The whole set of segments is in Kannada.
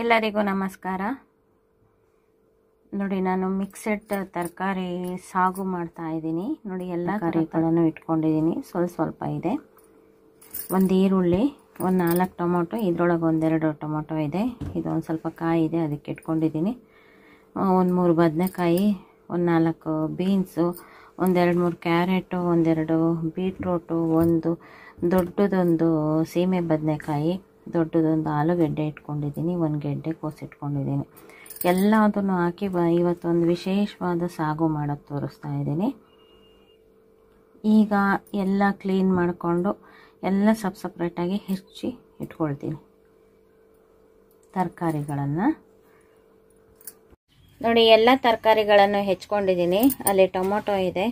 ಎಲ್ಲರಿಗೂ ನಮಸ್ಕಾರ. ನೋಡಿ ನಾನು ಮಿಕ್ಸೆಡ್ ತರಕಾರಿ ಸಾಗು ಮಾಡ್ತಾ ಇದ್ದೀನಿ. ನೋಡಿ ಎಲ್ಲ ತರಕಾರಿಗಳನ್ನು ಇಟ್ಕೊಂಡಿದ್ದೀನಿ. ಸ್ವಲ್ಪ ಸ್ವಲ್ಪ ಇದೆ. ಒಂದು ಈರುಳ್ಳಿ ಒಂದು ನಾಲ್ಕು ಟೊಮೊಟೊ ಇದರೊಳಗೆ ಒಂದೆರಡು ಟೊಮೊಟೊ ಇದೆ. ಇದೊಂದು ಸ್ವಲ್ಪ ಕಾಯಿ ಇದೆ ಅದಕ್ಕೆ ಇಟ್ಕೊಂಡಿದ್ದೀನಿ. ಒಂದು ಮೂರು ಬದನೆಕಾಯಿ ಒಂದು ನಾಲ್ಕು ಬೀನ್ಸು ಒಂದೆರಡು ಮೂರು ಕ್ಯಾರೆಟು ಒಂದೆರಡು ಬೀಟ್ರೋಟು ಒಂದು ದೊಡ್ಡದೊಂದು ಸೀಮೆ ಬದನೆಕಾಯಿ. ದೊಡ್ಡದೊಂದು ಆಲೂಗೆಡ್ಡೆ ಇಟ್ಕೊಂಡಿದ್ದೀನಿ, ಒಂದು ಗೆಡ್ಡೆ ಕೋಸಿಟ್ಕೊಂಡಿದ್ದೀನಿ ಎಲ್ಲದನ್ನು ಹಾಕಿ ಬ, ಇವತ್ತೊಂದು ವಿಶೇಷವಾದ ಸಾಗು ಮಾಡೋದು ತೋರಿಸ್ತಾ ಇದ್ದೀನಿ. ಈಗ ಎಲ್ಲ ಕ್ಲೀನ್ ಮಾಡಿಕೊಂಡು ಎಲ್ಲ ಸಪ್ ಸಪ್ರೇಟಾಗಿ ಹೆಚ್ಚಿ ಇಟ್ಕೊಳ್ತೀನಿ. ತರಕಾರಿಗಳನ್ನು. ನೋಡಿ, ಎಲ್ಲ ತರಕಾರಿಗಳನ್ನು ಹೆಚ್ಕೊಂಡಿದ್ದೀನಿ. ಅಲ್ಲಿ ಟೊಮೊಟೊ ಇದೆ,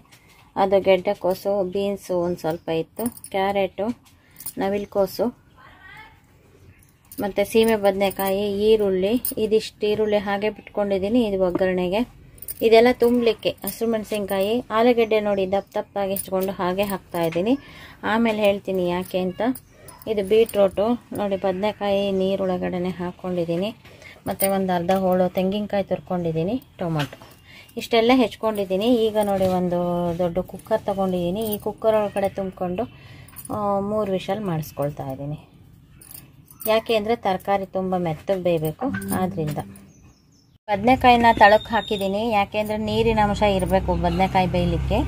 ಅದು ಗೆಡ್ಡೆಕೋಸು ಬೀನ್ಸು ಒಂದು ಸ್ವಲ್ಪ ಇತ್ತು, ಕ್ಯಾರೆಟು ನವಿಲ್ಕೋಸು ಮತ್ತು ಸೀಮೆ ಬದನೆಕಾಯಿ, ಈರುಳ್ಳಿ, ಇದಿಷ್ಟು ಈರುಳ್ಳಿ ಹಾಗೆ ಬಿಟ್ಕೊಂಡಿದ್ದೀನಿ ಇದು ಒಗ್ಗರಣೆಗೆ. ಇದೆಲ್ಲ ತುಂಬಲಿಕ್ಕೆ, ಹಸಿರು ಮೆಣಸಿನ್ಕಾಯಿ, ಆಲೂಗೆಡ್ಡೆ ನೋಡಿ ದಪ್ಪ ದಪ್ಪಾಗಿ ಹೆಚ್ಕೊಂಡು ಹಾಗೆ ಹಾಕ್ತಾ ಇದ್ದೀನಿ. ಆಮೇಲೆ ಹೇಳ್ತೀನಿ ಯಾಕೆ ಅಂತ. ಇದು ಬೀಟ್ರೋಟು, ನೋಡಿ ಬದನೆಕಾಯಿ ನೀರೊಳಗಡೆ ಹಾಕ್ಕೊಂಡಿದ್ದೀನಿ. ಮತ್ತು ಒಂದು ಅರ್ಧ ಹೋಳು ತೆಂಗಿನಕಾಯಿ ತುರ್ಕೊಂಡಿದ್ದೀನಿ, ಟೊಮೊಟೊ. ಇಷ್ಟೆಲ್ಲ ಹೆಚ್ಕೊಂಡಿದ್ದೀನಿ. ಈಗ ನೋಡಿ ಒಂದು ದೊಡ್ಡ ಕುಕ್ಕರ್ ತೊಗೊಂಡಿದ್ದೀನಿ. ಈ ಕುಕ್ಕರ್ ಒಳಗಡೆ ತುಂಬಿಕೊಂಡು ಮೂರು ವಿಷಲ್ ಮಾಡಿಸ್ಕೊಳ್ತಾ ಇದ್ದೀನಿ. ಯಾಕೆ ಅಂದರೆ ತರಕಾರಿ ತುಂಬ ಮೆತ್ತಗೆ ಬೇಯಬೇಕು ಆದ್ದರಿಂದ ಬದನೆಕಾಯಿನ ತಳಕ್ಕೆ ಹಾಕಿದ್ದೀನಿ. ಯಾಕೆಂದರೆ ನೀರಿನ ಅಂಶ ಇರಬೇಕು ಬದನೆಕಾಯಿ ಬೇಯಲಿಕ್ಕೆ.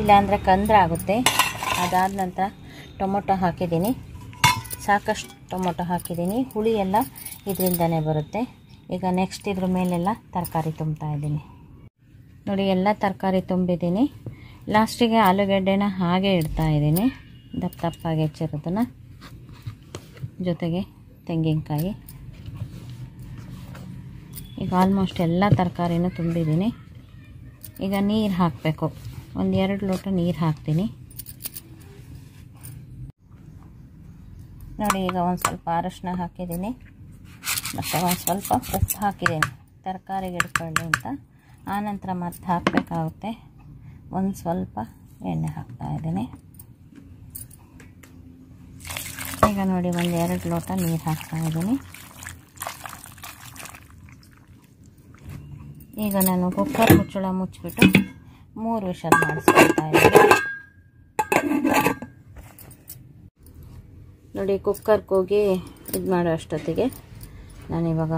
ಇಲ್ಲಾಂದರೆ ಕಂದ್ರ ಆಗುತ್ತೆ. ಅದಾದ ನಂತರ ಟೊಮೊಟೊ ಹಾಕಿದ್ದೀನಿ. ಸಾಕಷ್ಟು ಟೊಮೊಟೊ ಹಾಕಿದ್ದೀನಿ. ಹುಳಿ ಎಲ್ಲ ಇದರಿಂದನೇ ಬರುತ್ತೆ. ಈಗ ನೆಕ್ಸ್ಟ್ ಇದ್ರ ಮೇಲೆಲ್ಲ ತರಕಾರಿ ತುಂಬ್ತಾ ಇದ್ದೀನಿ. ನೋಡಿ, ಎಲ್ಲ ತರಕಾರಿ ತುಂಬಿದ್ದೀನಿ. ಲಾಸ್ಟಿಗೆ ಆಲೂಗೆಡ್ಡೆನ ಹಾಗೆ ಇಡ್ತಾ ಇದ್ದೀನಿ. ದಪ್ಪ ದಪ್ಪಾಗಿ ಹೆಚ್ಚಿರೋದನ್ನು ಜೊತೆಗೆ ತೆಂಗಿನಕಾಯಿ. ಈಗ ಆಲ್ಮೋಸ್ಟ್ ಎಲ್ಲ ತರಕಾರಿನೂ ತುಂಬಿದ್ದೀನಿ. ಈಗ ನೀರು ಹಾಕಬೇಕು. ಒಂದು ಎರಡು ಲೋಟ ನೀರು ಹಾಕ್ತೀನಿ. ನೋಡಿ, ಈಗ ಒಂದು ಸ್ವಲ್ಪ ಅರಶಿನ ಹಾಕಿದ್ದೀನಿ. ಮತ್ತು ಒಂದು ಸ್ವಲ್ಪ ಉಪ್ಪು ಹಾಕಿದ್ದೀನಿ. ತರಕಾರಿಗೆ ಇಟ್ಕೊಳ್ಳಿ ಅಂತ. ಆನಂತರ ಮತ್ತೆ ಹಾಕಬೇಕಾಗುತ್ತೆ. ಒಂದು ಸ್ವಲ್ಪ ಎಣ್ಣೆ ಹಾಕ್ತಾ ಇದ್ದೀನಿ. ಈಗ ನೋಡಿ ಒಂದು ಎರಡು ಲೋಟ ನೀರು ಹಾಕ್ತಾ ಇದ್ದೀನಿ. ಈಗ ನಾನು ಕುಕ್ಕರ್ ಮುಚ್ಚಳ ಮುಚ್ಚಿಬಿಟ್ಟು ಮೂರು ವಿಷಲ್ ಮಾಡಿಸ್ಕೊಳ್ತಾ ಇದ್ದೀನಿ. ನೋಡಿ ಕುಕ್ಕರ್ಗೆ ಹೋಗಿ ಇದು ಮಾಡೋ ಅಷ್ಟೊತ್ತಿಗೆ ನಾನಿವಾಗ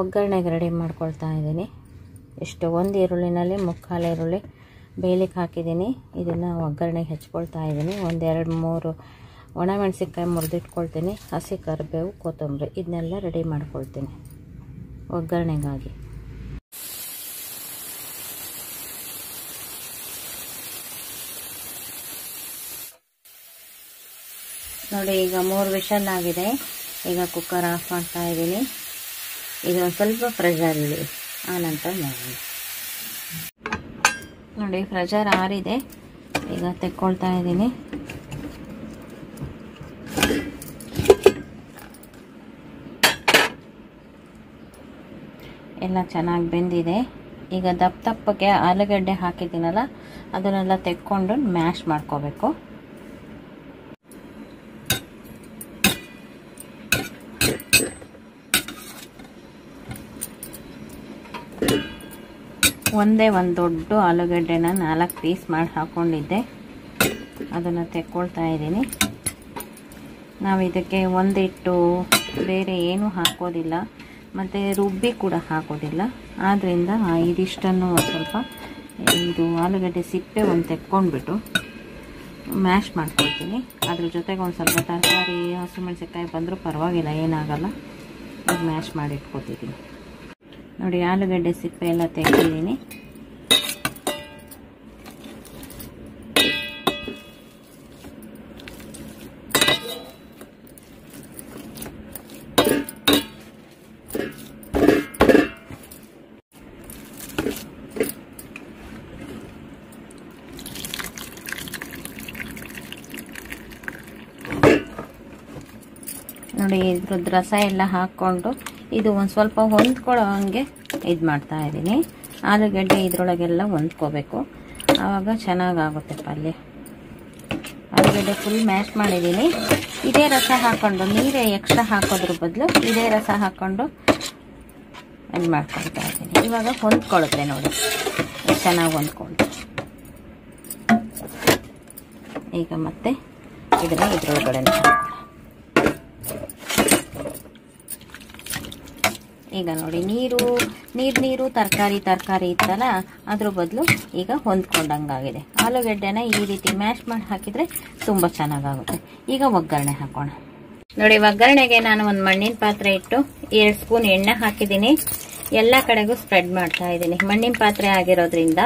ಒಗ್ಗರಣೆಗೆ ರೆಡಿ ಮಾಡ್ಕೊಳ್ತಾ ಇದ್ದೀನಿ. ಎಷ್ಟು ಒಂದು ಈರುಳ್ಳಿನಲ್ಲಿ ಮುಕ್ಕಾಲು ಈರುಳ್ಳಿ ಬೇಯಲಿಕ್ಕೆ ಹಾಕಿದ್ದೀನಿ. ಇದನ್ನು ಒಗ್ಗರಣೆಗೆ ಹೆಚ್ಕೊಳ್ತಾ ಇದ್ದೀನಿ. ಒಂದೆರಡು ಮೂರು ಒಣಮೆಣಸಿನ್ಕಾಯಿ ಮುರಿದಿಟ್ಕೊಳ್ತೀನಿ, ಹಸಿ ಕರಿಬೇವು, ಕೊತ್ತಂಬರಿ ಇದನ್ನೆಲ್ಲ ರೆಡಿ ಮಾಡ್ಕೊಳ್ತೀನಿ ಒಗ್ಗರಣೆಗಾಗಿ. ನೋಡಿ, ಈಗ ಮೂರು ವಿಷಲ್ ಆಗಿದೆ. ಈಗ ಕುಕ್ಕರ್ ಆಫ್ ಮಾಡ್ತಾ ಇದ್ದೀನಿ. ಇದು ಒಂದು ಸ್ವಲ್ಪ ಪ್ರೆಷರ್ ಇಳಿ ಆನಂತರ ಮಾಡೋಣ. ನೋಡಿ ಪ್ರೆಷರ್ ಆರಿದೆ. ಈಗ ತೆಕ್ಕೊಳ್ತಾ ಇದ್ದೀನಿ. ಎಲ್ಲ ಚೆನ್ನಾಗಿ ಬೆಂದಿದೆ. ಈಗ ದಪ್ಪ ದಪ್ಪಕ್ಕೆ ಆಲೂಗಡ್ಡೆ ಹಾಕಿದ್ದೀನಲ್ಲ, ಅದನ್ನೆಲ್ಲ ತೆಕ್ಕೊಂಡು ಮ್ಯಾಶ್ ಮಾಡ್ಕೋಬೇಕು. ಒಂದೇ ಒಂದು ದೊಡ್ಡ ಆಲೂಗಡ್ಡೆನ ನಾಲ್ಕು ಪೀಸ್ ಮಾಡಿ ಹಾಕ್ಕೊಂಡಿದ್ದೆ ಅದನ್ನು ತೆಕ್ಕೊಳ್ತಾ ಇದ್ದೀನಿ. ನಾವು ಇದಕ್ಕೆ ಒಂದಿಟ್ಟು ಬೇರೆ ಏನೂ ಹಾಕೋದಿಲ್ಲ. ಮತ್ತು ರುಬ್ಬಿ ಕೂಡ ಹಾಕೋದಿಲ್ಲ. ಆದ್ದರಿಂದ ಇದಿಷ್ಟನ್ನು ಸ್ವಲ್ಪ ಇದು ಆಲೂಗಡ್ಡೆ ಸಿಪ್ಪೆ ಒಂದು ತೆಕ್ಕೊಂಡ್ಬಿಟ್ಟು ಮ್ಯಾಶ್ ಮಾಡ್ಕೊಳ್ತೀನಿ. ಅದ್ರ ಜೊತೆಗೆ ಒಂದು ಸ್ವಲ್ಪ ತರಕಾರಿ ಹಸಿಮೆಣಸಿನ್ಕಾಯಿ ಬಂದರೂ ಪರವಾಗಿಲ್ಲ, ಏನಾಗಲ್ಲ. ಅದು ಮ್ಯಾಶ್ ಮಾಡಿ ಇಟ್ಕೊತಿದ್ದೀನಿ ನೋಡಿ, ಆಲೂಗಡ್ಡೆ ಸಿಪ್ಪೆ ಎಲ್ಲ ತೆಗೆದಿದ್ದೀನಿ. ನೋಡಿ, ಇದ್ರದ್ದು ರಸ ಎಲ್ಲ ಹಾಕ್ಕೊಂಡು ಇದು ಒಂದು ಸ್ವಲ್ಪ ಹೊಂದ್ಕೊಳ್ಳೋ ಹಂಗೆ ಇದು ಮಾಡ್ತಾ ಇದ್ದೀನಿ. ಆಲೂಗಡ್ಡೆ ಇದ್ರೊಳಗೆಲ್ಲ ಹೊಂದ್ಕೋಬೇಕು. ಆವಾಗ ಚೆನ್ನಾಗಾಗುತ್ತೆ ಪಲ್ಯ. ಆಲೂಗಡ್ಡೆ ಫುಲ್ ಮ್ಯಾಶ್ ಮಾಡಿದ್ದೀನಿ. ಇದೇ ರಸ ಹಾಕ್ಕೊಂಡು ನೀರೇ ಎಕ್ಸ್ಟ್ರಾ ಹಾಕೋದ್ರ ಬದಲು ಇದೇ ರಸ ಹಾಕ್ಕೊಂಡು ಇದು ಮಾಡ್ಕೊಳ್ತಾ ಇದ್ದೀನಿ. ಇವಾಗ ಹೊಂದ್ಕೊಳ್ಳುತ್ತೆ ನೋಡಿ. ಚೆನ್ನಾಗಿ ಹೊಂದ್ಕೊಂಡು ಈಗ ಮತ್ತೆ ಇದನ್ನು ಇದ್ರೊಳಗಡೆ ಈಗ ನೋಡಿ, ನೀರು ನೀರು ನೀರು, ತರಕಾರಿ ತರಕಾರಿ ಇತ್ತಲ್ಲ, ಅದ್ರ ಬದಲು ಈಗ ಹೊಂದ್ಕೊಂಡಂಗಾಗಿದೆ. ಆಲೂಗಡ್ಡೆನ ಈ ರೀತಿ ಮ್ಯಾಶ್ ಮಾಡಿ ಹಾಕಿದ್ರೆ ತುಂಬ ಚೆನ್ನಾಗಾಗುತ್ತೆ. ಈಗ ಒಗ್ಗರಣೆ ಹಾಕೋಣ. ನೋಡಿ, ಒಗ್ಗರಣೆಗೆ ನಾನು ಒಂದು ಮಣ್ಣಿನ ಪಾತ್ರೆ ಇಟ್ಟು ಎರಡು ಸ್ಪೂನ್ ಎಣ್ಣೆ ಹಾಕಿದ್ದೀನಿ. ಎಲ್ಲ ಕಡೆಗೂ ಸ್ಪ್ರೆಡ್ ಮಾಡ್ತಾ ಇದ್ದೀನಿ. ಮಣ್ಣಿನ ಪಾತ್ರೆ ಆಗಿರೋದ್ರಿಂದ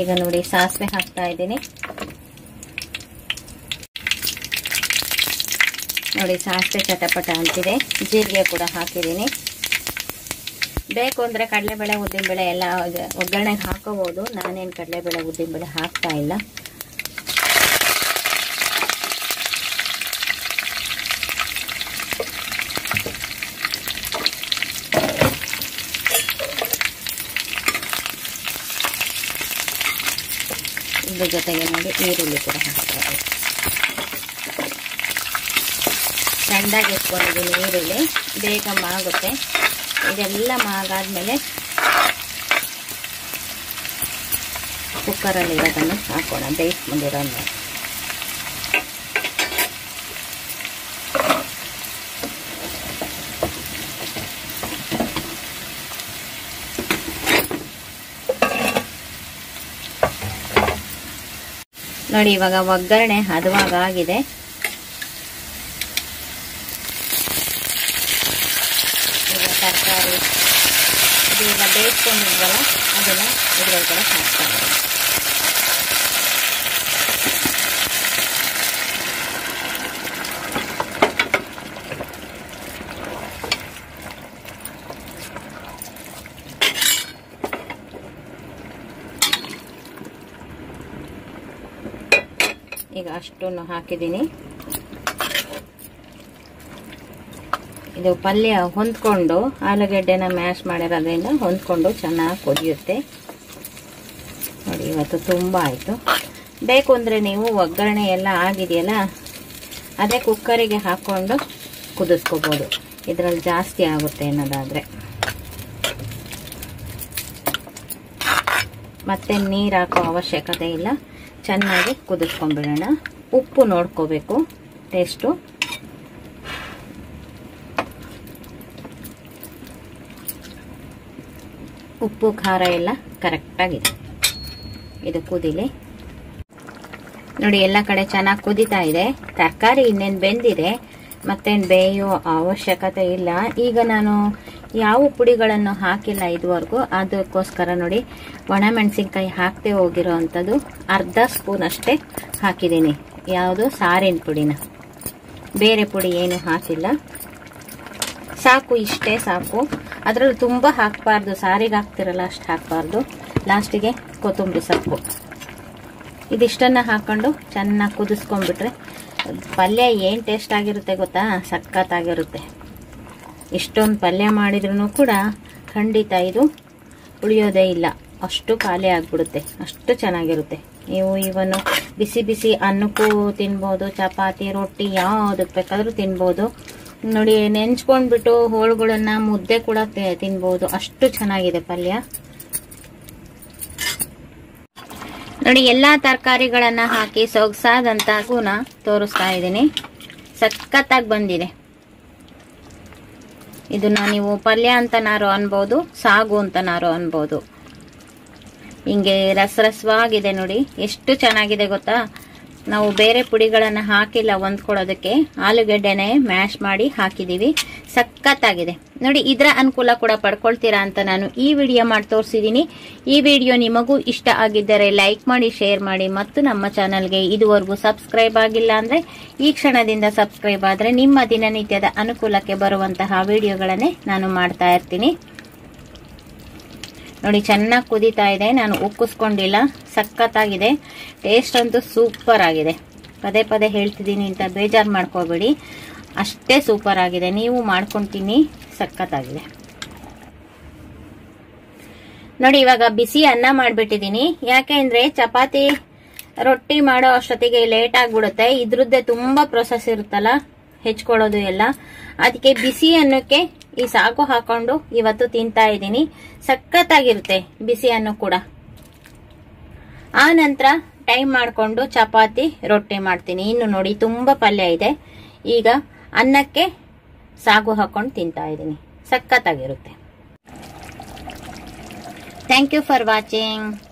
ಈಗ ನೋಡಿ ಸಾಸಿವೆ ಹಾಕ್ತಾ ಇದ್ದೀನಿ. ನೋಡಿ ಸಾಸಿವೆ ಚಟಪಟ ಅಂತಿದೆ. ಜೀರಿಗೆ ಕೂಡ ಹಾಕಿದ್ದೀನಿ. ಬೇಕು ಅಂದರೆ ಕಡಲೆಬೇಳೆ, ಉದ್ದಿನಬೇಳೆ ಎಲ್ಲ ಒಗ್ಗರಣೆಗೆ ಹಾಕೋಬೋದು. ನಾನೇನು ಕಡಲೆಬೇಳೆ, ಉದ್ದಿನಬೇಳೆ ಹಾಕ್ತಾ ಇಲ್ಲ. ಇದ್ರ ಜೊತೆಗೆ ನೋಡಿ ಈರುಳ್ಳಿ ಕೂಡ ಹಾಕ್ತಾರೆ ಸಣ್ಣದಾಗಿ ಇಟ್ಕೊಂಡಿದ್ದೀನಿ ಈರುಳ್ಳಿ. ಬೇಗ ಮಾಗುತ್ತೆ. ಇದೆಲ್ಲ ಮಾಗಾದ್ಮೇಲೆ ಕುಕ್ಕರಲ್ಲಿ ಇರೋದನ್ನು ಹಾಕೋಣ. ಬೇಯಿಸ್ಕೊಂಡಿರೋದು ನೋಡಿ ಇವಾಗ ಒಗ್ಗರಣೆ ಹದವಾಗ ಆಗಿದೆ. ತರಕಾರಿ ಇದೀಗ ಬೇಯಿಸ್ಕೊಂಡಿದ್ವಲ್ಲ ಅದನ್ನ ಕೂಡ ಹಾಕ್ತಾ ಈಗ ಅಷ್ಟನ್ನು ಹಾಕಿದ್ದೀನಿ. ಇದು ಪಲ್ಯ ಹೊಂದ್ಕೊಂಡು ಆಲೂಗಡ್ಡೆನ ಮ್ಯಾಶ್ ಮಾಡಿರೋದ್ರಿಂದ ಹೊಂದ್ಕೊಂಡು ಚೆನ್ನಾಗಿ ಕುದಿಯುತ್ತೆ ನೋಡಿ, ಇವತ್ತು ತುಂಬ ಆಯಿತು. ಬೇಕು ಅಂದರೆ ನೀವು ಒಗ್ಗರಣೆ ಎಲ್ಲ ಆಗಿದೆಯಲ್ಲ, ಅದೇ ಕುಕ್ಕರಿಗೆ ಹಾಕ್ಕೊಂಡು ಕುದಿಸ್ಕೋಬೋದು. ಇದರಲ್ಲಿ ಜಾಸ್ತಿ ಆಗುತ್ತೆ ಅನ್ನೋದಾದರೆ. ಮತ್ತೆ ನೀರು ಹಾಕೋ ಅವಶ್ಯಕತೆ ಇಲ್ಲ. ಚೆನ್ನಾಗಿ ಕುದಿಸ್ಕೊಂಡ್ಬಿಡೋಣ. ಉಪ್ಪು ನೋಡ್ಕೋಬೇಕು ಟೇಸ್ಟು ಉಪ್ಪು, ಖಾರ ಎಲ್ಲ ಕರೆಕ್ಟಾಗಿದೆ ಇದು ಕುದಿಲಿ. ನೋಡಿ, ಎಲ್ಲ ಕಡೆ ಚೆನ್ನಾಗಿ ಕುದೀತಾ ಇದೆ. ತರಕಾರಿ ಇನ್ನೇನು ಬೆಂದಿದೆ, ಮತ್ತೇನು ಬೇಯೋ ಅವಶ್ಯಕತೆ ಇಲ್ಲ. ಈಗ ನಾನು ಯಾವ ಪುಡಿಗಳನ್ನು ಹಾಕಿಲ್ಲ ಇದುವರೆಗೂ, ಅದಕ್ಕೋಸ್ಕರ ನೋಡಿ ಒಣಮೆಣಸಿನ್ಕಾಯಿ ಹಾಕದೆ ಹೋಗಿರೋ ಅಂಥದ್ದು ಅರ್ಧ ಸ್ಪೂನ್ ಅಷ್ಟೇ ಹಾಕಿದ್ದೀನಿ. ಯಾವುದು? ಸಾರಿನ ಪುಡಿನ. ಬೇರೆ ಪುಡಿ ಏನು ಹಾಕಿಲ್ಲ. ಸಾಕು, ಇಷ್ಟೇ ಸಾಕು. ಅದರಲ್ಲಿ ತುಂಬ ಹಾಕಬಾರ್ದು. ಸಾರಿಗೆ ಹಾಕ್ತಿರಲ್ಲ, ಅಷ್ಟು ಹಾಕಬಾರ್ದು. ಲಾಸ್ಟಿಗೆ ಕೊತ್ತಂಬರಿ ಸೊಪ್ಪು. ಇದಿಷ್ಟನ್ನು ಹಾಕ್ಕೊಂಡು ಚೆನ್ನಾಗಿ ಕುದಿಸ್ಕೊಂಡ್ಬಿಟ್ರೆ, ಪಲ್ಯ ಏನು ಟೇಸ್ಟ್ ಆಗಿರುತ್ತೆ ಗೊತ್ತಾ? ಸಖತ್ತಾಗಿರುತ್ತೆ. ಇಷ್ಟೊಂದು ಪಲ್ಯ ಮಾಡಿದ್ರೂ ಕೂಡ ಖಂಡಿತ ಇದು ಉಳಿಯೋದೇ ಇಲ್ಲ. ಅಷ್ಟು ಖಾಲಿ ಆಗಿಬಿಡುತ್ತೆ. ಅಷ್ಟು ಚೆನ್ನಾಗಿರುತ್ತೆ. ನೀವು ಇವನು ಬಿಸಿ ಬಿಸಿ ಅನ್ನಕ್ಕೂ ತಿನ್ಬೋದು, ಚಪಾತಿ, ರೊಟ್ಟಿ ಯಾವುದಕ್ಕೆ ಬೇಕಾದರೂ ತಿನ್ಬೋದು. ನೋಡಿ ನೆಂಚ್ಕೊಂಡ್ಬಿಟ್ಟು ಹೋಳುಗಳನ್ನು ಮುದ್ದೆ ಕೂಡ ತಿನ್ಬೋದು. ಅಷ್ಟು ಚೆನ್ನಾಗಿದೆ ಪಲ್ಯ. ನೋಡಿ, ಎಲ್ಲ ತರಕಾರಿಗಳನ್ನು ಹಾಕಿ ಸೊಗಸಾದಂಥ ಗುಣ ತೋರಿಸ್ತಾ ಇದ್ದೀನಿ. ಸಖತ್ತಾಗಿ ಬಂದಿದೆ. ಇದನ್ನ ನೀವು ಪಲ್ಯ ಅಂತನಾರು ಅನ್ಬೋದು, ಸಾಗು ಅಂತನಾರು ಅನ್ಬೋದು. ಹಿಂಗೆ ರಸರಸವಾಗಿದೆ ನೋಡಿ, ಎಷ್ಟು ಚೆನ್ನಾಗಿದೆ ಗೊತ್ತಾ? ನಾವು ಬೇರೆ ಪುಡಿಗಳನ್ನು ಹಾಕಿಲ್ಲ, ಹೊಂದ್ಕೊಳ್ಳೋದಕ್ಕೆ. ಆಲೂಗಡ್ಡೆನೇ ಮ್ಯಾಶ್ ಮಾಡಿ ಹಾಕಿದೀವಿ. ಸಖತ್ತಾಗಿದೆ. ನೋಡಿ, ಇದರ ಅನುಕೂಲ ಕೂಡ ಪಡ್ಕೊಳ್ತೀರಾ ಅಂತ ನಾನು ಈ ವಿಡಿಯೋ ಮಾಡಿ ತೋರಿಸಿದ್ದೀನಿ ಈ ವಿಡಿಯೋ ನಿಮಗೂ ಇಷ್ಟ ಆಗಿದ್ದರೆ ಲೈಕ್ ಮಾಡಿ, ಶೇರ್ ಮಾಡಿ, ಮತ್ತು ನಮ್ಮ ಚಾನಲ್ಗೆ ಇದುವರೆಗೂ ಸಬ್ಸ್ಕ್ರೈಬ್ ಆಗಿಲ್ಲ ಅಂದರೆ ಈ ಕ್ಷಣದಿಂದ ಸಬ್ಸ್ಕ್ರೈಬ್ ಆದರೆ ನಿಮ್ಮ ದಿನನಿತ್ಯದ ಅನುಕೂಲಕ್ಕೆ ಬರುವಂತಹ ವಿಡಿಯೋಗಳನ್ನೇ ನಾನು ಮಾಡ್ತಾ ಇರ್ತೀನಿ. ನೋಡಿ, ಚೆನ್ನಾಗಿ ಕುದೀತಾ ಇದೆ. ನಾನು ಉಕ್ಕಿಸ್ಕೊಂಡಿಲ್ಲ. ಸಖತ್ತಾಗಿದೆ. ಟೇಸ್ಟ್ ಅಂತೂ ಸೂಪರ್ ಆಗಿದೆ. ಪದೇ ಪದೇ ಹೇಳ್ತಿದ್ದೀನಿ ಅಂತ ಬೇಜಾರು ಮಾಡ್ಕೋಬೇಡಿ. ಅಷ್ಟೇ ಸೂಪರ್ ಆಗಿದೆ. ನೀವು ಮಾಡ್ಕೊಂತೀನಿ. ಸಖತ್ತಾಗಿದೆ. ನೋಡಿ, ಇವಾಗ ಬಿಸಿ ಅನ್ನ ಮಾಡ್ಬಿಟ್ಟಿದೀನಿ ಯಾಕೆಂದ್ರೆ ಚಪಾತಿ ರೊಟ್ಟಿ ಮಾಡೋ ಅಷ್ಟೊತ್ತಿಗೆ ಲೇಟ್ ಆಗ್ಬಿಡುತ್ತೆ. ಇದ್ರದ್ದೇ ತುಂಬಾ ಪ್ರೊಸೆಸ್ ಇರುತ್ತಲ್ಲ, ಹೆಚ್ಕೊಳ್ಳೋದು ಎಲ್ಲ. ಅದಕ್ಕೆ ಬಿಸಿ ಅನ್ನಕ್ಕೆ ಈ ಸಾಕು ಹಾಕೊಂಡು ಇವತ್ತು ತಿಂತಾ ಇದ್ದೀನಿ. ಸಖತ್ತಾಗಿರುತ್ತೆ ಬಿಸಿ ಅನ್ನ ಕೂಡ. ಆ ನಂತರ ಟೈಮ್ ಮಾಡಿಕೊಂಡು ಚಪಾತಿ, ರೊಟ್ಟಿ ಮಾಡ್ತೀನಿ. ಇನ್ನು ನೋಡಿ, ತುಂಬಾ ಪಲ್ಯ ಇದೆ. ಈಗ ಅನ್ನಕ್ಕೆ ಸಾಗು ಹಾಕೊಂಡು ತಿಂತಾ ಇದ್ದೀನಿ. ಸಖತ್ತಾಗಿರುತ್ತೆ. Thank you for watching